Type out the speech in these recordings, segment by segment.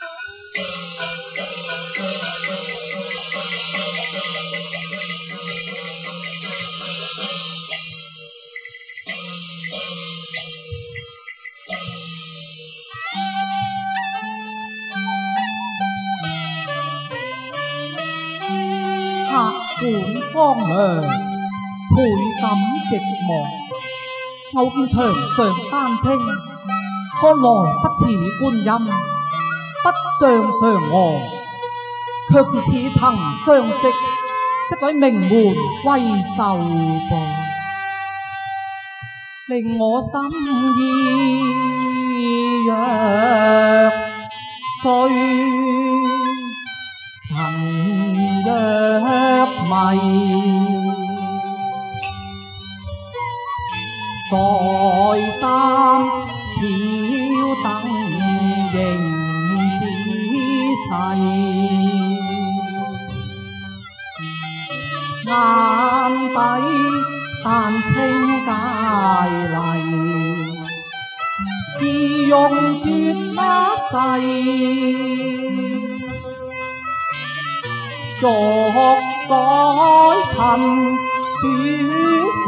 客官方凉，倍感寂寞。偶见墙上丹青，看来不似观音，不像嫦娥，却是似曾相识一位名门闺秀噃，令我心意若醉，神若迷。在山飘灯影 细，眼底丹青佳丽，意用绝那世，玉彩衬朱唇。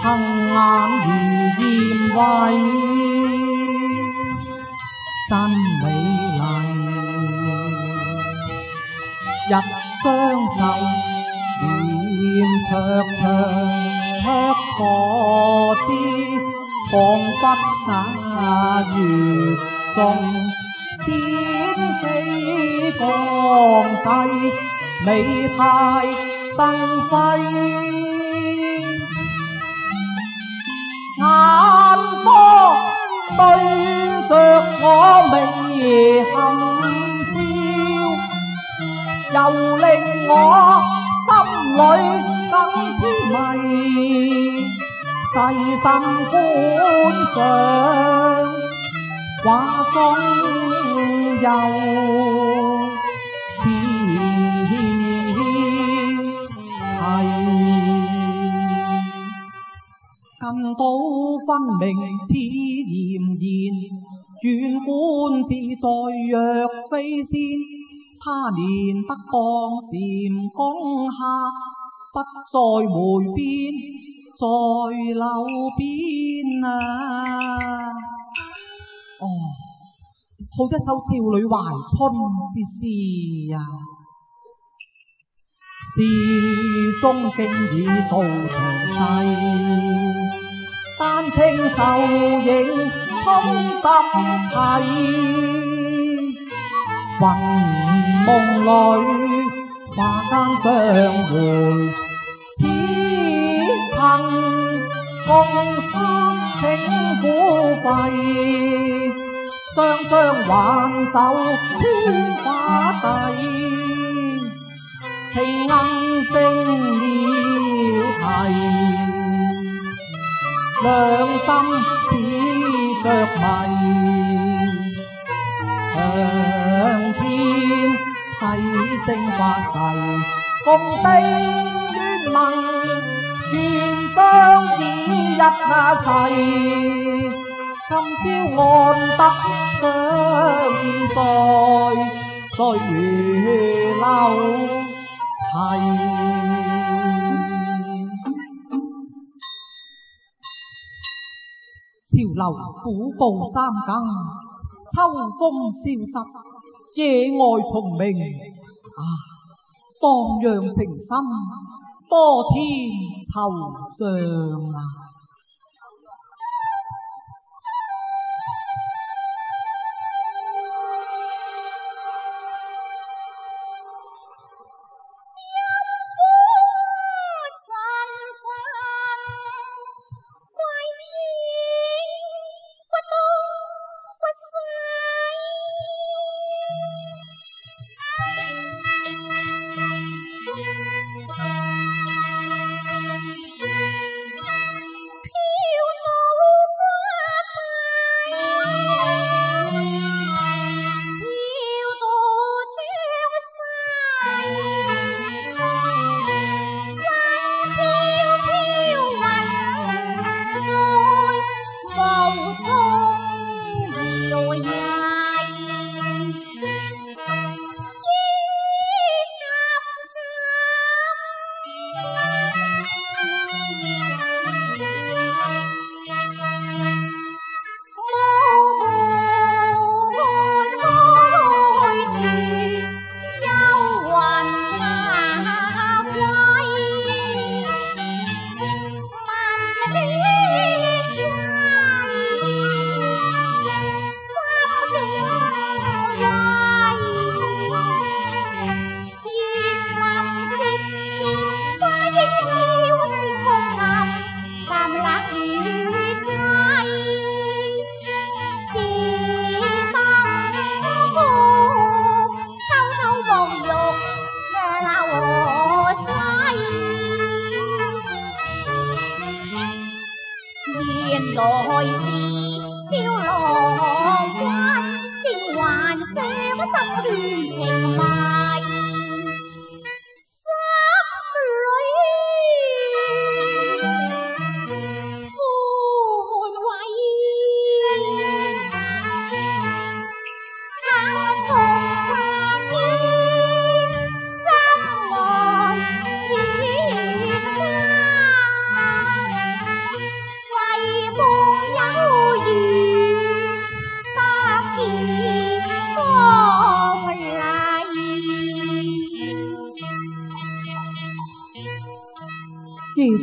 杏眼如燕蔚， 真美丽。日将瘦，脸灼灼，可知仿佛那月中仙姬降世，美态生辉。眼波 对着我眉含笑，又令我心里更痴迷。细心观赏画中有近到分明似炎炎，远观自在若飞仙。他年得降禅宫下，不再回边，在柳边啊！哦，好一首少女怀春之诗啊！诗中经已道详细。丹青秀影冲心啼，魂梦里花间相会，似曾共他轻抚肺，双双挽手穿花底，轻莺声了啼。 两心只着迷，向天低声发誓，共定愿盟，愿相依一世。今宵安得相见在岁月留题。潮流古步三更，秋风萧瑟，野外虫鸣。啊，荡漾情深，多添惆怅啊！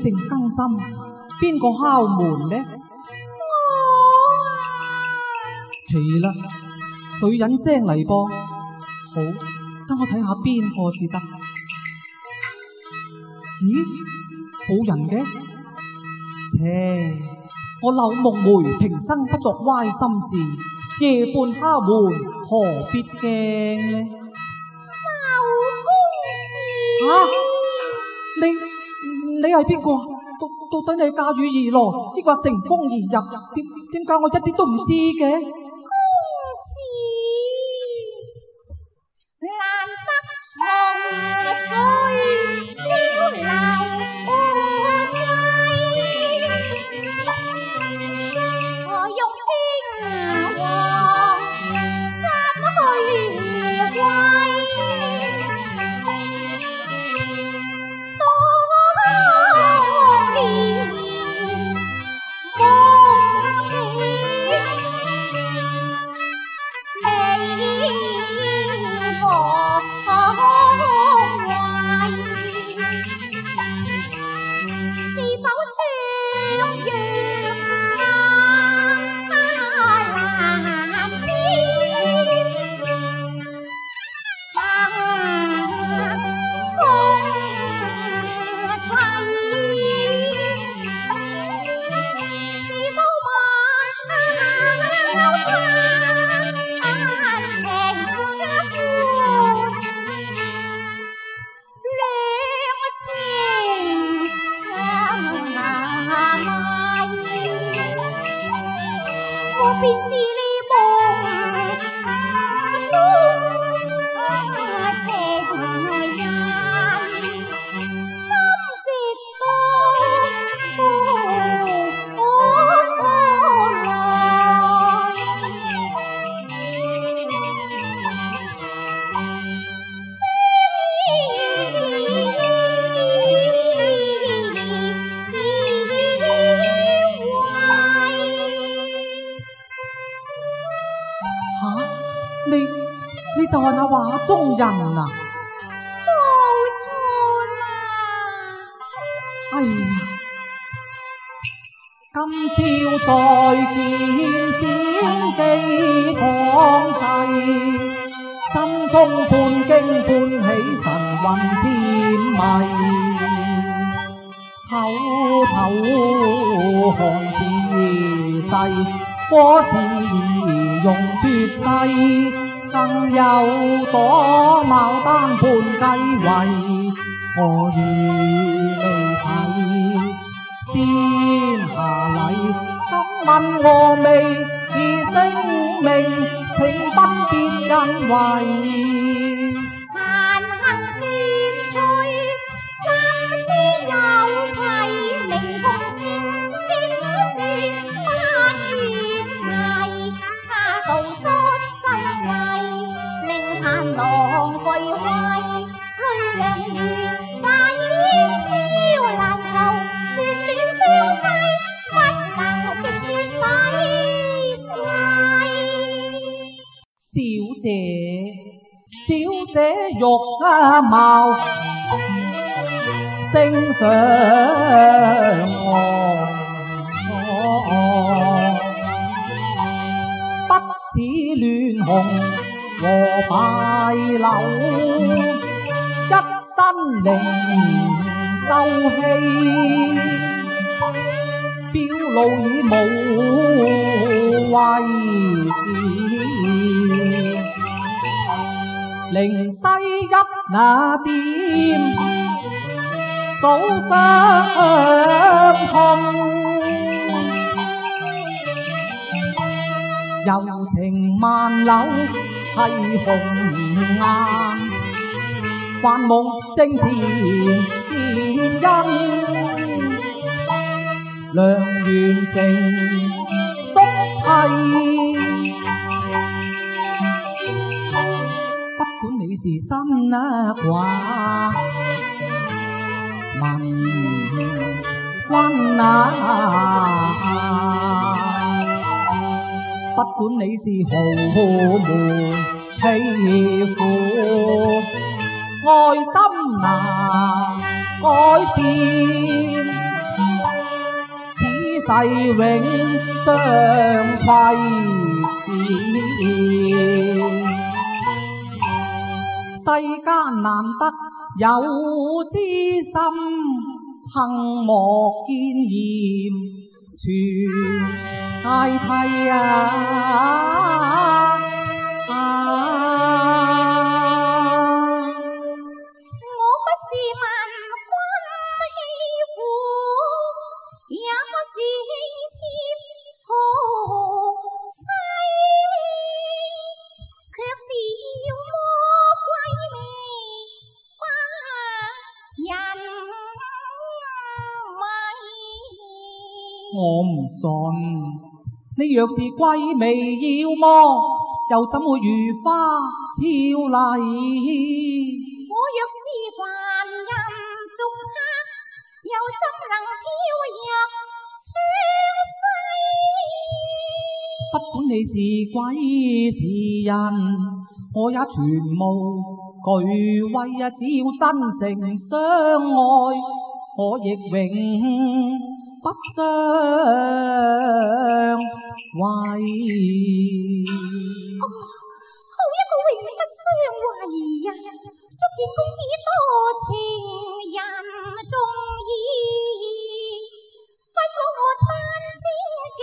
夜静更深，边个敲门呢？奇啦，女人声嚟噃。好，等我睇下边个至得。咦，冇人嘅？切，我柳梦梅平生不作歪心事，夜半敲门何必惊呢？老公子，啊，你？你系边个？到到底你驾驭而来，抑或乘风而入？点点解我一啲都唔知嘅？中半惊半喜，神魂渐迷，偷偷看自世。果是仪容绝世，更有朵牡丹伴髻围。我愿未睇，先下礼，敢问我未姓名，请不别人为。玉貌，声上岸，不似乱红和败柳，一身灵秀气，表露已无畏。灵西泣那点早相通，柔情万柳系红颜，幻梦正前见恩，良缘成宿替。 你是新啊寡，问君啊，不管你是豪门欺负，爱心难改变，此世永相携。世间难得有知心，幸莫见嫌全太替啊！我不是万君欺负，也不是欺妾信，你若是鬼魅妖魔，又怎会如花俏丽？我若是凡人俗客，又怎能飘入不管你是鬼是人，我也全无惧畏啊！只要真诚相爱，我亦永不相畏。哦，好一个永不相为呀！足见公子多情人中意，不枉我丹青记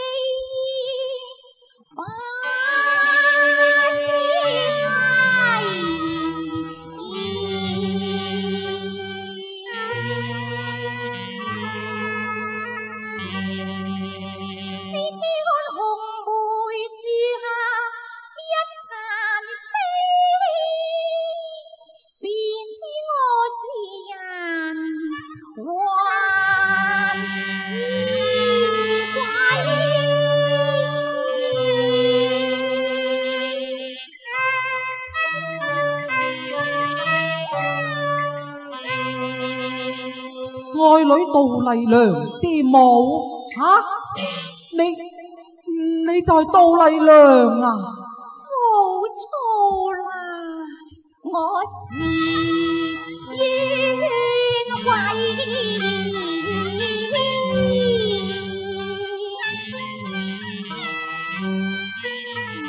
杜丽娘之母，吓、你你就系杜丽娘啊？冇错啦，我是冤位，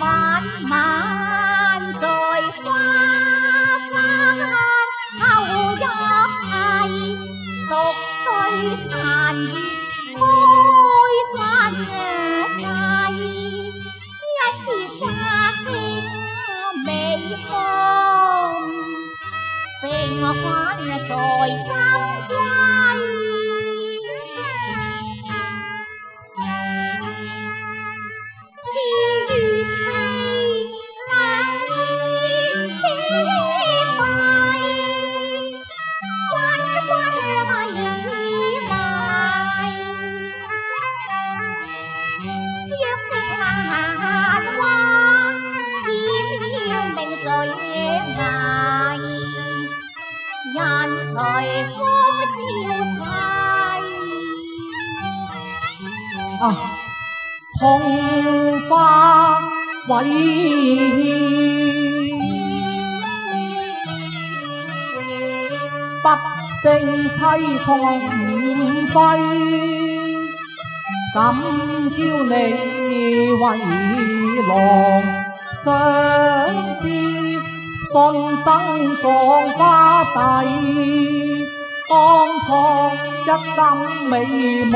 晚晚在花間後入係隨風消逝。啊，紅花不胜凄痛五辉，敢叫你为郎相思，信生葬花底，当初一针美梦，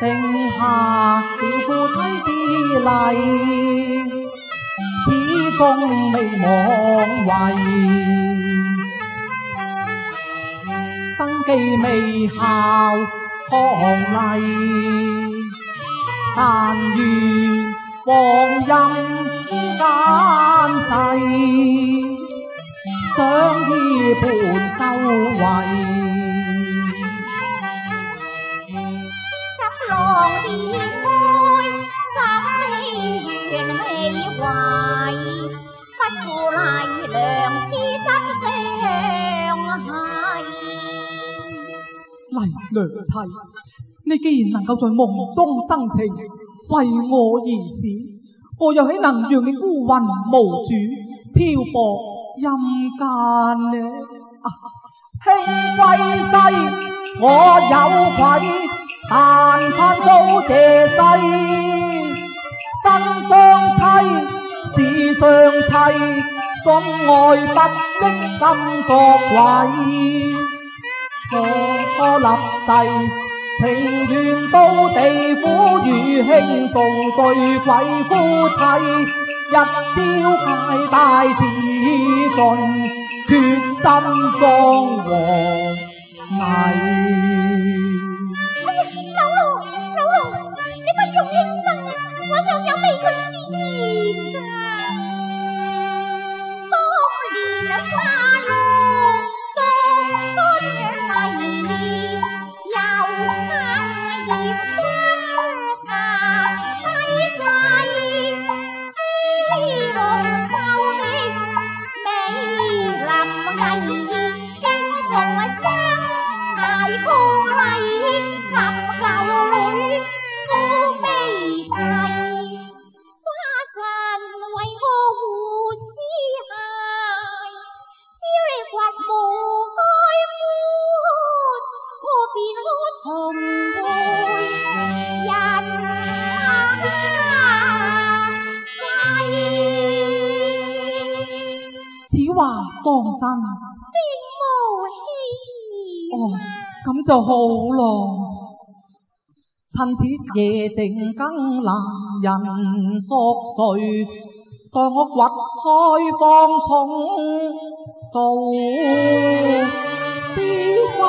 定下了夫妻之礼，始终未忘怀。生机未效抗丽，但愿光阴间逝，相依伴修为。急浪恋爱，心喜缘未怀，不顾丽娘痴心相系。丽娘妻，你既然能够在梦中生情，为我而死，我又岂能让你孤魂无主，漂泊阴间呢？啊，归西，我有愧，但盼遭谢世，身相妻，事相妻，心爱不惜今作鬼。我立誓，情愿到地府与兄做对鬼夫妻，一朝皆大自尽，决心装和。危当真，并无戏。哦，咁就好咯。趁此夜静更难人熟睡，待我掘开方从到思归。